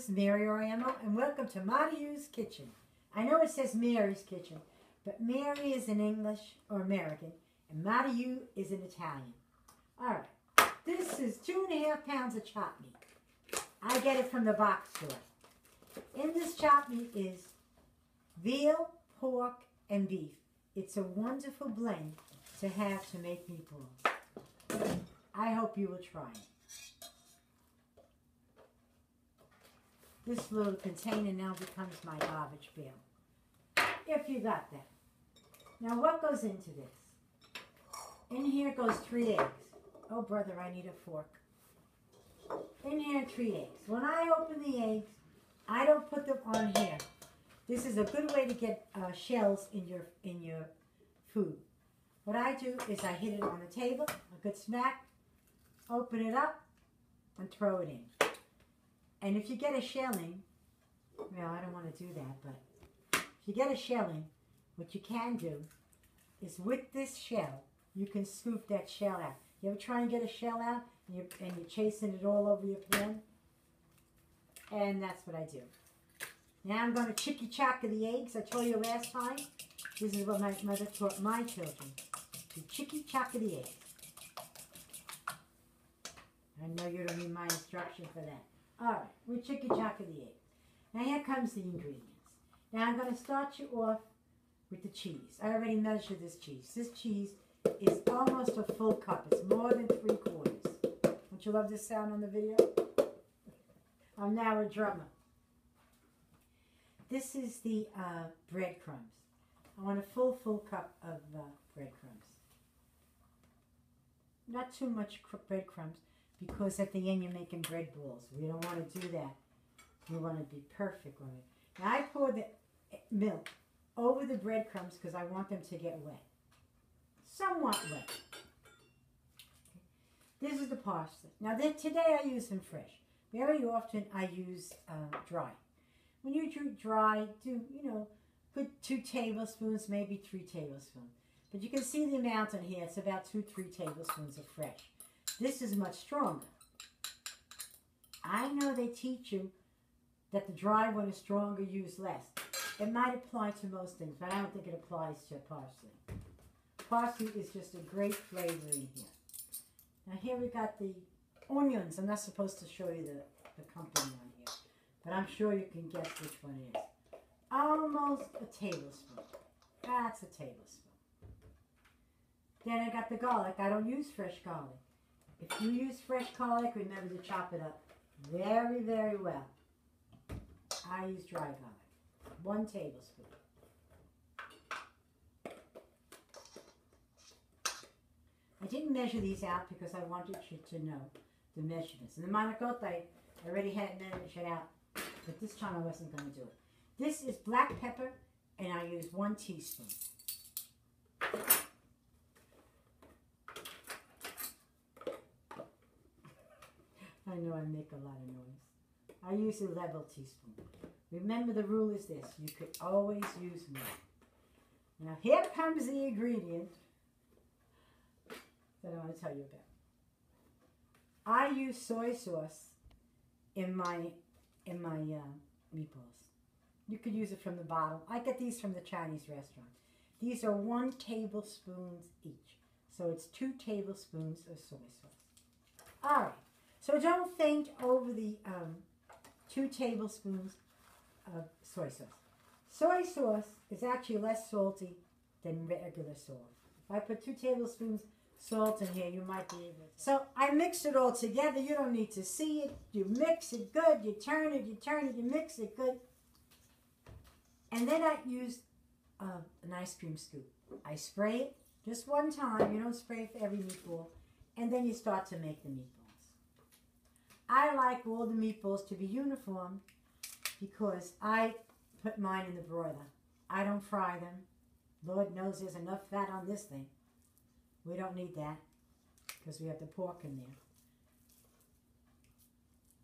Is Mary Auriemmo, and welcome to Mariu's Kitchen. I know it says Mary's Kitchen, but Mary is in English or American, and Mariu is in Italian. All right, this is two and a half pounds of chopped meat. I get it from the box store. In this chopped meat is veal, pork, and beef. It's a wonderful blend to have to make meatballs. I hope you will try it. This little container now becomes my garbage bin. If you got that. Now what goes into this? In here goes three eggs. Oh brother, I need a fork. In here three eggs. When I open the eggs, I don't put them on here. This is a good way to get uh, shells in your in your food. What I do is I hit it on the table, a good smack, open it up, and throw it in. And if you get a shelling, well, I don't want to do that, but if you get a shelling, what you can do is with this shell, you can scoop that shell out. You ever try and get a shell out and you're, and you're chasing it all over your pan? And that's what I do. Now I'm going to chicky chock the eggs. I told you last time. This is what my mother taught my children. To chicky chock the eggs. I know you don't need my instruction for that. All right, we're chicky chock the egg. Now here comes the ingredients. Now I'm going to start you off with the cheese. I already measured this cheese. This cheese is almost a full cup. It's more than three quarters. Don't you love this sound on the video? I'm now a drummer. This is the uh, breadcrumbs. I want a full, full cup of uh, breadcrumbs. Not too much breadcrumbs because at the end you're making bread balls. We don't want to do that. We want to be perfect with it. Now I pour the eh, milk over the breadcrumbs because I want them to get wet. Somewhat wet. This is the parsley. Now today I use them fresh. Very often I use uh, dry. When you do dry, do, you know, put two tablespoons, maybe three tablespoons. But you can see the amount in here. It's about two, three tablespoons of fresh. This is much stronger. I know they teach you that the dry one is stronger, use less. It might apply to most things, but I don't think it applies to parsley. Parsley is just a great flavor in here. Now here we got the onions. I'm not supposed to show you the, the company on here, but I'm sure you can guess which one it is. Almost a tablespoon. That's a tablespoon. Then I got the garlic. I don't use fresh garlic. If you use fresh garlic, remember to chop it up very, very well. I use dry garlic. One tablespoon. I didn't measure these out because I wanted you to know the measurements. And the manicotti, I already had it measured out, but this time I wasn't going to do it. This is black pepper, and I use one teaspoon. I know I make a lot of noise. I use a level teaspoon. Remember the rule is this, you could always use more. Now here comes the ingredient that I want to tell you about. I use soy sauce in my in my uh, meatballs. You could use it from the bottle. I get these from the Chinese restaurant. These are one tablespoon each. So it's two tablespoons of soy sauce. All right. So don't faint over the um, two tablespoons of soy sauce. Soy sauce is actually less salty than regular sauce. If I put two tablespoons salt in here, you might be able to. So I mix it all together. You don't need to see it. You mix it good. You turn it, you turn it, you mix it good. And then I use uh, an ice cream scoop. I spray it just one time. You don't spray it for every meatball. And then you start to make the meatball. I like all the meatballs to be uniform because I put mine in the broiler. I don't fry them. Lord knows there's enough fat on this thing. We don't need that because we have the pork in there.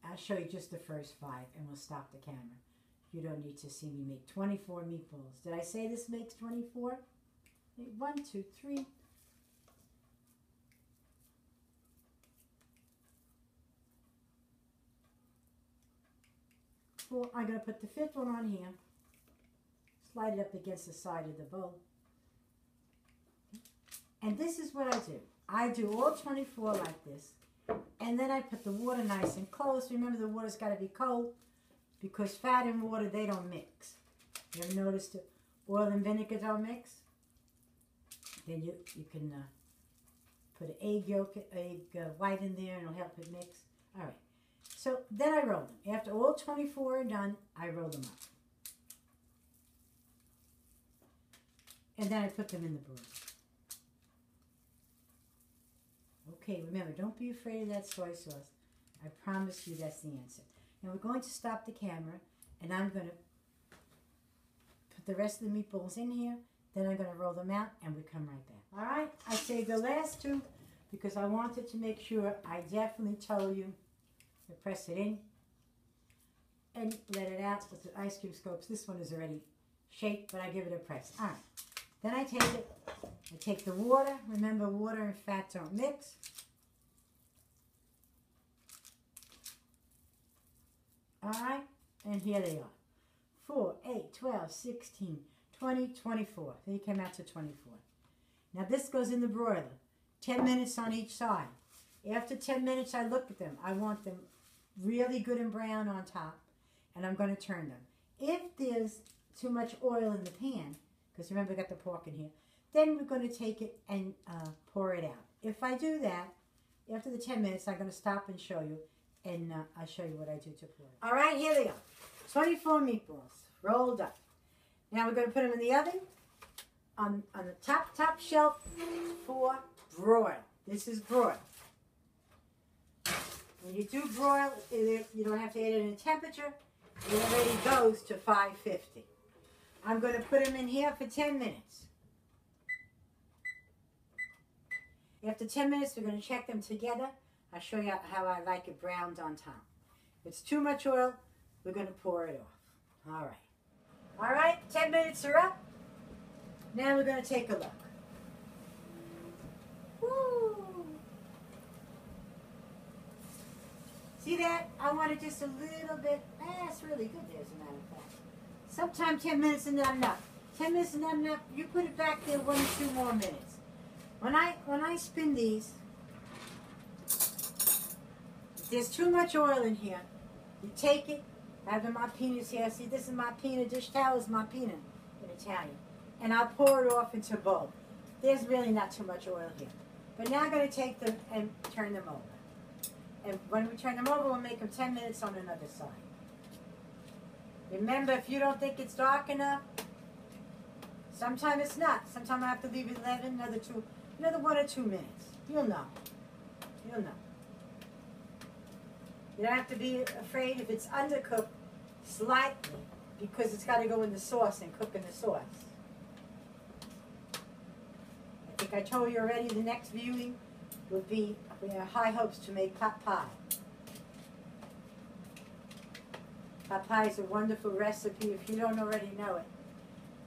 I'll show you just the first five and we'll stop the camera. You don't need to see me make 24 meatballs. Did I say this makes 24? One, two, three, four. I'm going to put the fifth one on here. Slide it up against the side of the bowl. And this is what I do. I do all 24 like this. And then I put the water nice and close. Remember the water's got to be cold because fat and water, they don't mix. You ever noticed oil and vinegar don't mix? Then you, you can uh, put an egg yolk, egg uh, white in there and it'll help it mix. All right. So then I roll them. After all 24 are done, I roll them up. And then I put them in the broiler. Okay, remember, don't be afraid of that soy sauce. I promise you that's the answer. Now we're going to stop the camera, and I'm going to put the rest of the meatballs in here. Then I'm going to roll them out, and we come right back. All right, I saved the last two because I wanted to make sure I definitely told you press it in and let it out with the ice cube scopes. This one is already shaped, but I give it a press. All right. Then I take it, I take the water. Remember, water and fat don't mix. All right, and here they are. 4, 8, 12, 16, 20, 24. They came out to 24. Now this goes in the broiler. 10 minutes on each side. After 10 minutes, I look at them. I want them really good and brown on top, and I'm going to turn them. If there's too much oil in the pan, because remember I got the pork in here, then we're going to take it and uh, pour it out. If I do that, after the 10 minutes, I'm going to stop and show you, and uh, I'll show you what I do to pour it. All right, here they are. 24 meatballs rolled up. Now we're going to put them in the oven on, on the top, top shelf for broil. This is broil. When you do broil, you don't have to add in temperature. It already goes to 550. I'm going to put them in here for 10 minutes. After 10 minutes, we're going to check them together. I'll show you how I like it browned on top. If it's too much oil, we're going to pour it off. All right. All right, 10 minutes are up. Now we're going to take a look. See that? I want it just a little bit. Eh, really good there, as a matter of fact. Sometimes 10 minutes is not enough. 10 minutes is not enough. You put it back there one or two more minutes. When I when I spin these, there's too much oil in here. You take it, I have my peanuts here. See, this is my peanut. Dish towel is my peanut in Italian. And I'll pour it off into a bowl. There's really not too much oil here. But now I'm going to take them and turn them over. And when we turn them over, we'll make them 10 minutes on another side. Remember, if you don't think it's dark enough, sometimes it's not. Sometimes I have to leave it 11, another two, another one or two minutes. You'll know. You'll know. You don't have to be afraid if it's undercooked slightly because it's got to go in the sauce and cook in the sauce. I think I told you already the next viewing will be, we have high hopes to make pot pie. Pot pie is a wonderful recipe. If you don't already know it,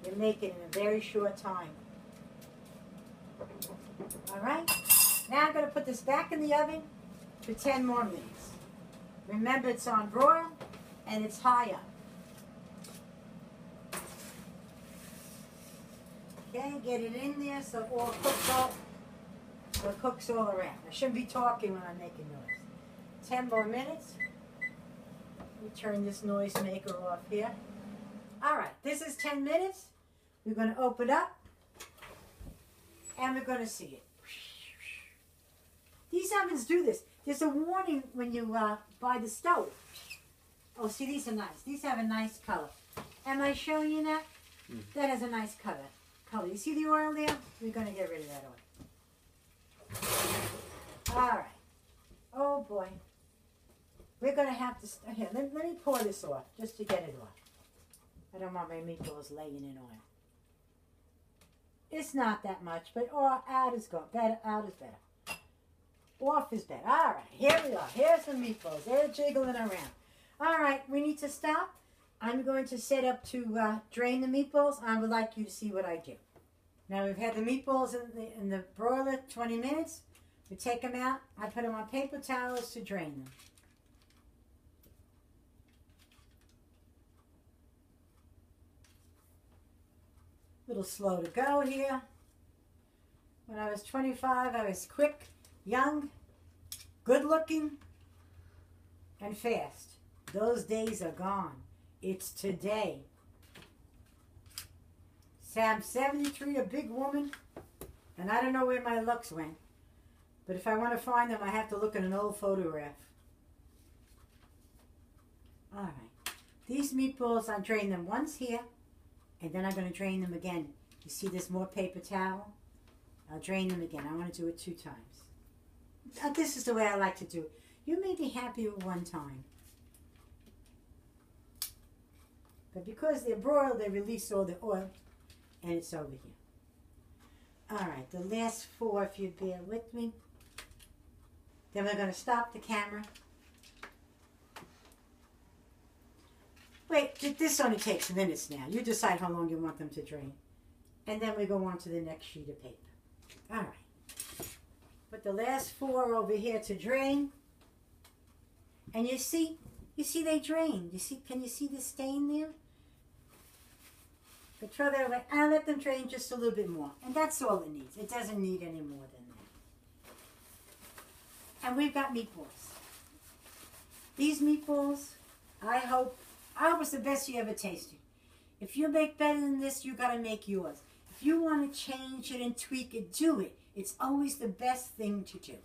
you make it in a very short time. All right? Now I'm going to put this back in the oven for 10 more minutes. Remember, it's on broil and it's high up. Okay, get it in there so all cooks all, so it cooks all around. I shouldn't be talking when I'm making noise. 10 more minutes. Let me turn this noise maker off here. All right, this is 10 minutes. We're going to open up and we're going to see it. These ovens do this. There's a warning when you uh, buy the stove. Oh, see, these are nice. These have a nice color. Am I showing you that? Mm. That has a nice color. Color. You see the oil there? We're going to get rid of that oil. All right. Oh, boy. We're going to have to, here, let, let me pour this off just to get it off. I don't want my meatballs laying in oil. It's not that much, but oh, out is good. Better, out is better. Off is better. All right, here we are. Here's the meatballs. They're jiggling around. All right, we need to stop. I'm going to set up to uh, drain the meatballs. I would like you to see what I do. Now we've had the meatballs in the, in the broiler 20 minutes. We take them out. I put them on paper towels to drain them. A little slow to go here. When I was 25, I was quick, young, good looking, and fast. Those days are gone. It's today. Say I'm 73, a big woman, and I don't know where my looks went. But if I want to find them, I have to look at an old photograph. All right. These meatballs, I drain them once here, and then I'm going to drain them again. You see there's more paper towel? I'll drain them again. I want to do it two times. Uh, This is the way I like to do it. You may be happy with one time. But because they're broiled, they release all the oil, and it's over here. All right, the last four, if you bear with me. Then we're going to stop the camera. Wait, th- this only takes minutes now. You decide how long you want them to drain. And then we go on to the next sheet of paper. All right. Put the last four over here to drain. And you see, you see they drain. You see, can you see the stain there? But throw that away. I'll let them drain just a little bit more. And that's all it needs. It doesn't need any more than that. And we've got meatballs. These meatballs, I hope, I it's the best you ever tasted. If you make better than this, you got to make yours. If you want to change it and tweak it, do it. It's always the best thing to do.